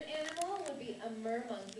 Animal would be a mer monkey.